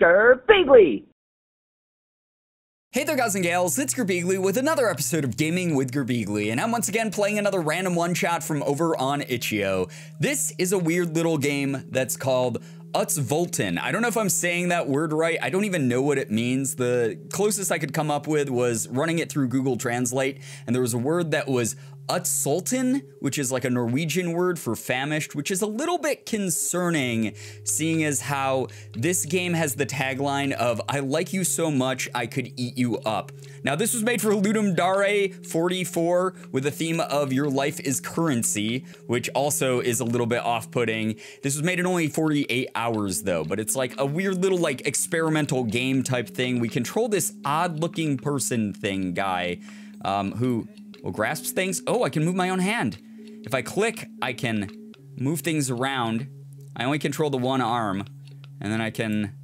Girbeagly! Hey there guys and gals, it's Girbeagly with another episode of Gaming with Girbeagly, and I'm once again playing another random one-shot from over on Itch.io. This is a weird little game that's called Utsvulten. I don't know if I'm saying that word right. I don't even know what it means. The closest I could come up with was running it through Google Translate, and there was a word that was Utsvulten, which is like a Norwegian word for famished, which is a little bit concerning, seeing as how this game has the tagline of I like you so much I could eat you up. Now, this was made for Ludum Dare 44 with a theme of your life is currency, which also is a little bit off putting. This was made in only 48 hours though, but it's like a weird little like experimental game type thing. We control this odd looking person thing guy um, who well, grasps things. Oh, I can move my own hand. If I click, I can move things around. I only control the one arm. And then I can...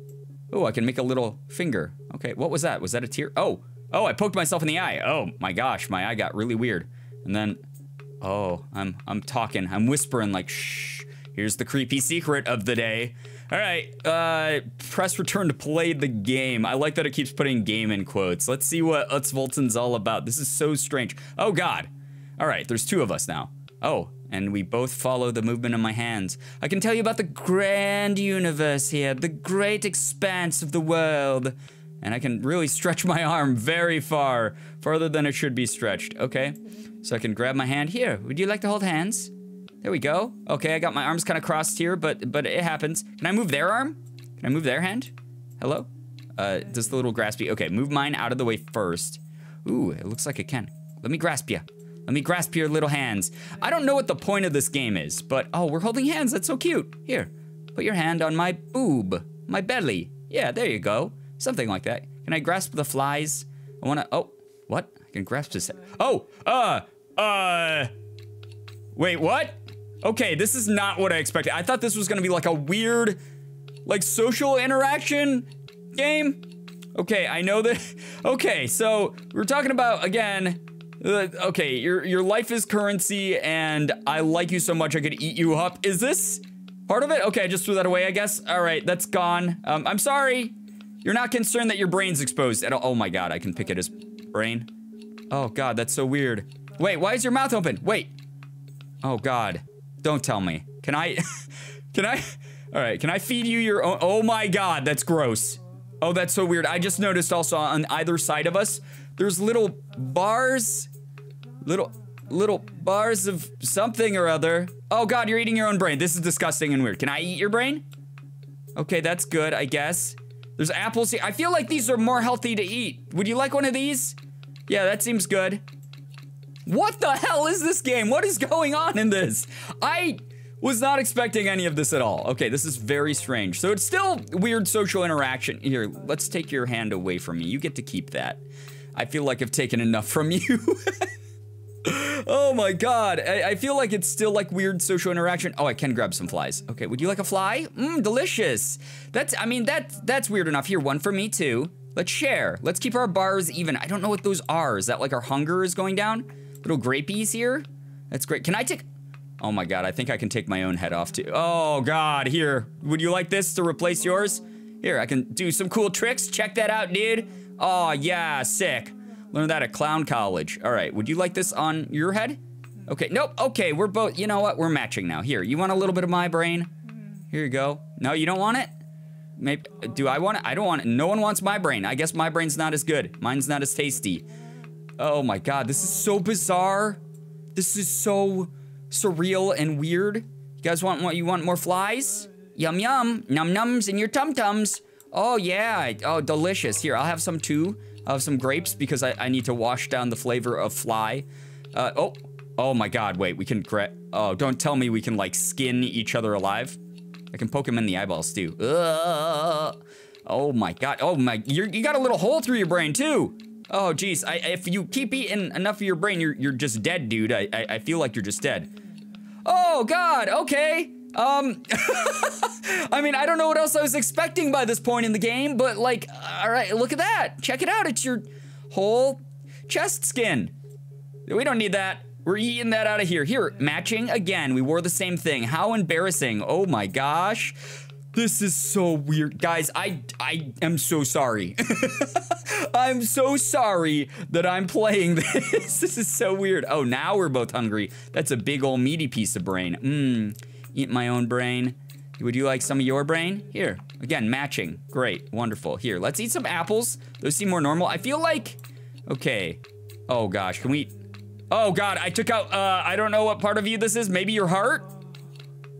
Oh, I can make a little finger. Okay, what was that? Was that a tear? Oh, oh, I poked myself in the eye. Oh, my gosh, my eye got really weird. And then... Oh, I'm, I'm talking. I'm whispering like, shh. Here's the creepy secret of the day. All right, uh, press return to play the game. I like that it keeps putting game in quotes. Let's see what Utsvulten's all about. This is so strange. Oh God. All right, there's two of us now. Oh, and we both follow the movement of my hands. I can tell you about the grand universe here, the great expanse of the world. And I can really stretch my arm very far, farther than it should be stretched. Okay, so I can grab my hand. Here, would you like to hold hands? There we go. Okay, I got my arms kind of crossed here, but but it happens. Can I move their arm? Can I move their hand? Hello? Uh, does the little graspy? Okay, move mine out of the way first. Ooh, it looks like it can. Let me grasp you. Let me grasp your little hands. I don't know what the point of this game is, but oh, we're holding hands. That's so cute. Here, put your hand on my boob, my belly. Yeah, there you go. Something like that. Can I grasp the flies? I wanna, oh, what? I can grasp this. Oh, uh, uh, wait, what? Okay, this is not what I expected. I thought this was gonna be like a weird, like social interaction game. Okay, I know that. Okay, so we're talking about again. Okay, your your life is currency, and I like you so much I could eat you up. Is this part of it? Okay, I just threw that away. I guess. All right, that's gone. Um, I'm sorry. You're not concerned that your brain's exposed at all. Oh my god, I can pick it as brain. Oh god, that's so weird. Wait, why is your mouth open? Wait. Oh god. Don't tell me. Can I, can I, all right, can I feed you your own, oh my god, that's gross. Oh, that's so weird. I just noticed also on either side of us, there's little bars, little, little bars of something or other. Oh god, you're eating your own brain. This is disgusting and weird. Can I eat your brain? Okay, that's good, I guess. There's apples here. I feel like these are more healthy to eat. Would you like one of these? Yeah, that seems good. What the hell is this game? What is going on in this? I was not expecting any of this at all. Okay, this is very strange. So it's still weird social interaction. Here, let's take your hand away from me. You get to keep that. I feel like I've taken enough from you. oh my god. I, I, feel like it's still like weird social interaction. Oh, I can grab some flies. Okay, would you like a fly? Mmm, delicious. That's, I mean, that, that's weird enough. Here, one for me too. Let's share. Let's keep our bars even. I don't know what those are. Is that like our hunger is going down? Little grapies here. That's great. Can I take... Oh my god, I think I can take my own head off too. Oh god, here. Would you like this to replace yours? Here, I can do some cool tricks. Check that out, dude. Oh yeah, sick. Learned that at clown college. All right, would you like this on your head? Okay, nope, okay, we're both, you know what? We're matching now. Here, you want a little bit of my brain? Here you go. No, you don't want it? Maybe, do I want it? I don't want it. No one wants my brain. I guess my brain's not as good. Mine's not as tasty. Oh my god, this is so bizarre. This is so surreal and weird. You guys want what? You want more flies? Yum yum, num nums in your tum tums. Oh yeah, oh delicious. Here, I'll have some too. I'll some grapes because I, I need to wash down the flavor of fly. Uh, oh, oh my god, wait, we can Oh, don't tell me we can like skin each other alive. I can poke him in the eyeballs too. Oh my god, oh my, you you got a little hole through your brain too. Oh, geez. I, if you keep eating enough of your brain, you're, you're just dead, dude. I, I, I feel like you're just dead. Oh, God. Okay. Um, I mean, I don't know what else I was expecting by this point in the game, but like, all right, look at that. Check it out. It's your whole chest skin. We don't need that. We're eating that out of here. Here, matching again. We wore the same thing. How embarrassing. Oh my gosh. This is so weird. Guys, I I am so sorry. I'm so sorry that I'm playing this. this is so weird. Oh, now we're both hungry. That's a big old meaty piece of brain. Mmm. Eat my own brain. Would you like some of your brain? Here. Again, matching. Great. Wonderful. Here, let's eat some apples. Those seem more normal. I feel like... Okay. Oh, gosh. Can we... Oh, God. I took out... Uh, I don't know what part of you this is. Maybe your heart?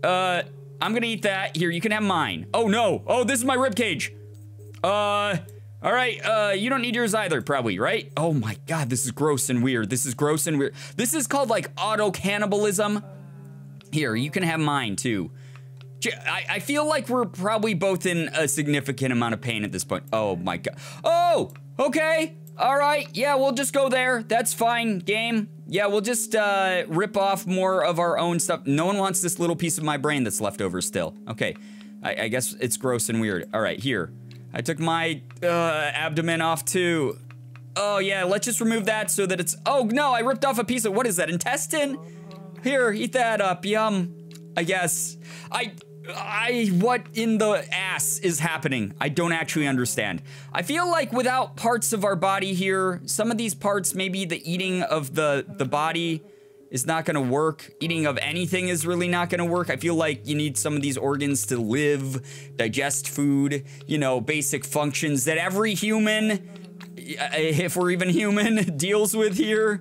Uh... I'm gonna eat that. Here, you can have mine. Oh, no. Oh, this is my rib cage. Uh, all right. Uh, you don't need yours either, probably, right? Oh my God, this is gross and weird. This is gross and weird. This is called like auto cannibalism. Here, you can have mine too. I, I feel like we're probably both in a significant amount of pain at this point. Oh my God. Oh, okay. All right. Yeah, we'll just go there. That's fine, game. Yeah, we'll just uh, rip off more of our own stuff. No one wants this little piece of my brain that's left over still. Okay, I, I guess it's gross and weird. All right, here. I took my uh, abdomen off too. Oh yeah, let's just remove that so that it's, oh no, I ripped off a piece of, what is that, intestine? Here, eat that up, yum. I guess. I, I, what in the ass is happening? I don't actually understand. I feel like without parts of our body here, some of these parts, maybe the eating of the, the body is not gonna work. Eating of anything is really not gonna work. I feel like you need some of these organs to live, digest food, you know, basic functions that every human, if we're even human, deals with here.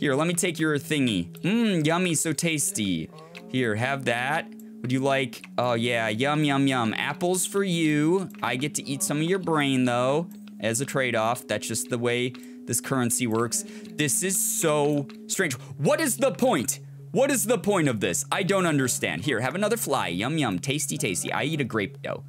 Here, let me take your thingy. Mmm, yummy, so tasty. Here, have that. Would you like, oh yeah, yum, yum, yum. Apples for you. I get to eat some of your brain though, as a trade-off. That's just the way this currency works. This is so strange. What is the point? What is the point of this? I don't understand. Here, have another fly. Yum, yum, tasty, tasty. I eat a grape though.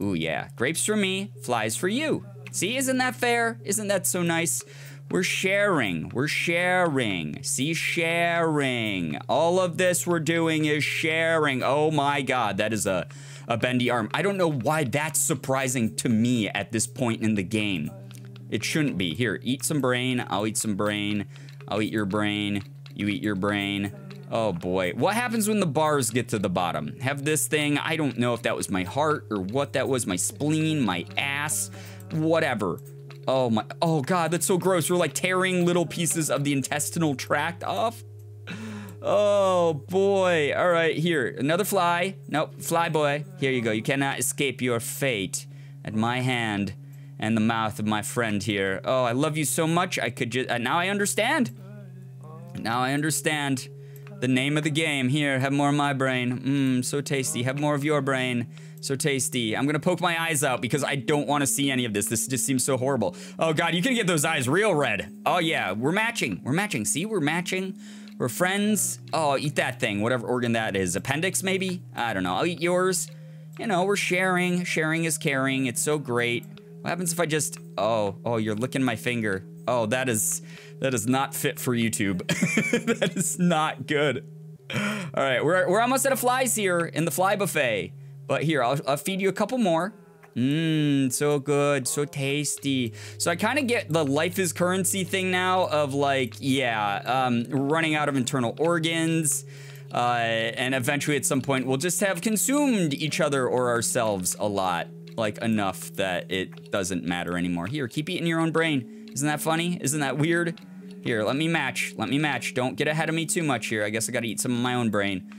Ooh, yeah. Grapes for me, flies for you. See, isn't that fair? Isn't that so nice? We're sharing. We're sharing. See, sharing. All of this we're doing is sharing. Oh my God, that is a, a bendy arm. I don't know why that's surprising to me at this point in the game. It shouldn't be. Here, eat some brain. I'll eat some brain. I'll eat your brain. You eat your brain. Oh boy. What happens when the bars get to the bottom? Have this thing. I don't know if that was my heart or what that was. My spleen, my ass, whatever. Oh my, oh God, that's so gross. We're like tearing little pieces of the intestinal tract off. Oh boy. All right, here, another fly. Nope, fly boy. Here you go. You cannot escape your fate at my hand and the mouth of my friend here. Oh, I love you so much. I could just, uh, now I understand. Now I understand the name of the game. Here, have more of my brain. Mmm, so tasty. Have more of your brain. So tasty. I'm gonna poke my eyes out because I don't want to see any of this. This just seems so horrible. Oh god, you can get those eyes real red. Oh yeah, we're matching. We're matching. See, we're matching. We're friends. Oh, eat that thing, whatever organ that is. Appendix, maybe? I don't know. I'll eat yours. You know, we're sharing. Sharing is caring. It's so great. What happens if I just... Oh, oh, you're licking my finger. Oh, that is... That is not fit for YouTube. that is not good. All right, we're, we're almost at a flies here in the fly buffet. But here, I'll, I'll feed you a couple more. Mmm, so good, so tasty. So I kind of get the life is currency thing now of like, yeah, um, running out of internal organs. Uh, and eventually at some point we'll just have consumed each other or ourselves a lot. Like enough that it doesn't matter anymore. Here, keep eating your own brain. Isn't that funny? Isn't that weird? Here, let me match. Let me match. Don't get ahead of me too much here. I guess I gotta eat some of my own brain.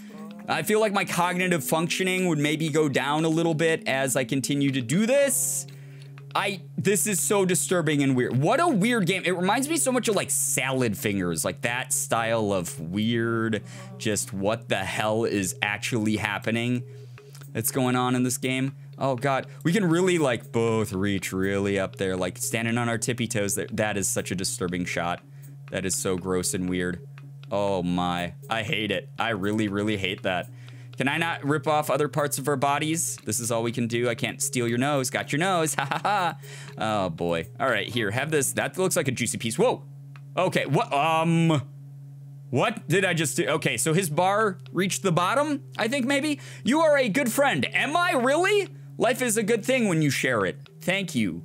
I feel like my cognitive functioning would maybe go down a little bit as I continue to do this. I, this is so disturbing and weird. What a weird game. It reminds me so much of like Salad Fingers, like that style of weird, just what the hell is actually happening that's going on in this game. Oh God, we can really like both reach really up there, like standing on our tippy toes. That, that is such a disturbing shot. That is so gross and weird. Oh my, I hate it. I really, really hate that. Can I not rip off other parts of our bodies? This is all we can do. I can't steal your nose. Got your nose. Ha ha ha. Oh boy. All right, here, have this. That looks like a juicy piece. Whoa. Okay, what? Um, what did I just do? Okay, so his bar reached the bottom, I think maybe? You are a good friend. Am I really? Life is a good thing when you share it. Thank you.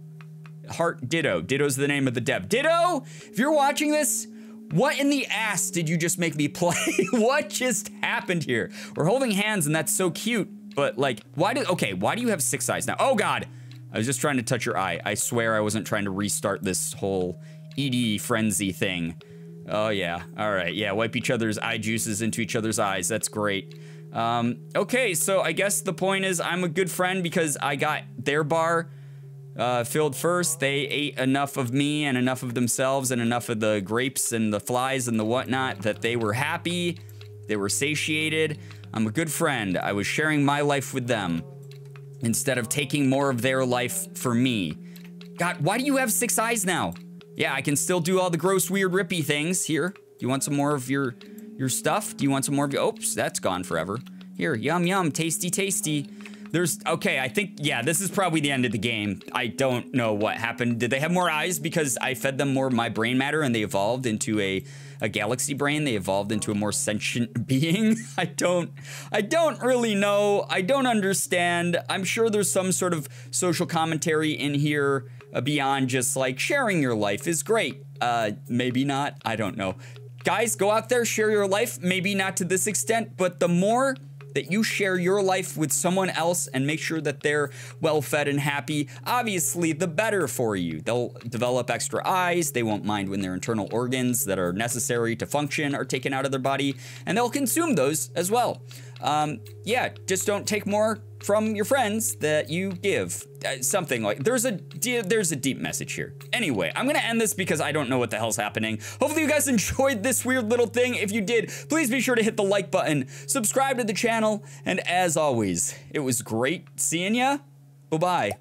Heart Ditto. Ditto's the name of the dev. Ditto, if you're watching this, what in the ass did you just make me play? what just happened here? We're holding hands and that's so cute. but like, why did, okay, why do you have six eyes now? Oh God, I was just trying to touch your eye. I swear I wasn't trying to restart this whole ED frenzy thing. Oh yeah, all right, yeah, wipe each other's eye juices into each other's eyes. That's great. Um, okay, so I guess the point is I'm a good friend because I got their bar uh, filled first. They ate enough of me and enough of themselves and enough of the grapes and the flies and the whatnot that they were happy. They were satiated. I'm a good friend. I was sharing my life with them instead of taking more of their life for me. God, why do you have six eyes now? Yeah, I can still do all the gross, weird, rippy things. Here, you want some more of your your stuff? Do you want some more of your... Oops, that's gone forever. Here, yum, yum, tasty, tasty. There's... Okay, I think... Yeah, this is probably the end of the game. I don't know what happened. Did they have more eyes because I fed them more of my brain matter and they evolved into a a galaxy brain. They evolved into a more sentient being. I don't, I don't really know. I don't understand. I'm sure there's some sort of social commentary in here beyond just like sharing your life is great. Uh, maybe not. I don't know. Guys, go out there, share your life. Maybe not to this extent, but the more that you share your life with someone else and make sure that they're well fed and happy, obviously, the better for you. They'll develop extra eyes, they won't mind when their internal organs that are necessary to function are taken out of their body, and they'll consume those as well. Um, yeah, just don't take more from your friends that you give. Uh, something like there's a there's a deep message here. Anyway, I'm gonna end this because I don't know what the hell's happening. Hopefully you guys enjoyed this weird little thing. If you did, please be sure to hit the like button, subscribe to the channel, and as always, it was great seeing ya. Bye bye.